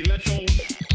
electro